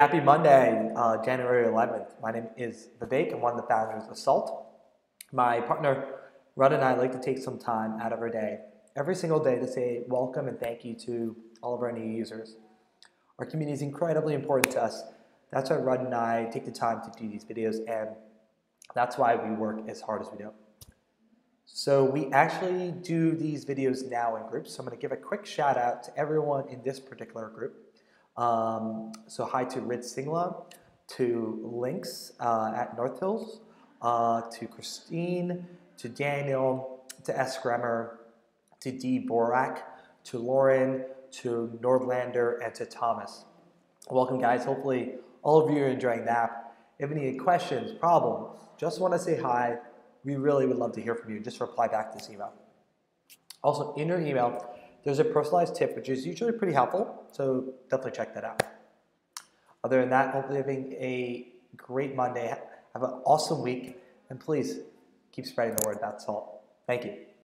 Happy Monday, uh, January 11th. My name is Vivek. I'm one of the founders of Salt. My partner, Rudd, and I like to take some time out of our day, every single day, to say welcome and thank you to all of our new users. Our community is incredibly important to us. That's why Rudd and I take the time to do these videos, and that's why we work as hard as we do. So we actually do these videos now in groups. So I'm going to give a quick shout out to everyone in this particular group. Um, so hi to Rid Singla, to Links uh, at North Hills, uh, to Christine, to Daniel, to S. Gremmer, to D. Borak, to Lauren, to Nordlander, and to Thomas. Welcome guys, hopefully all of you are enjoying the app. If any questions, problems, just want to say hi, we really would love to hear from you. Just reply back to this email. Also, in your email, there's a personalized tip, which is usually pretty helpful, so definitely check that out. Other than that, hopefully having a great Monday. Have an awesome week, and please keep spreading the word about salt. Thank you.